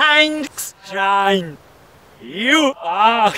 Thanks, Shine. You are